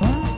What?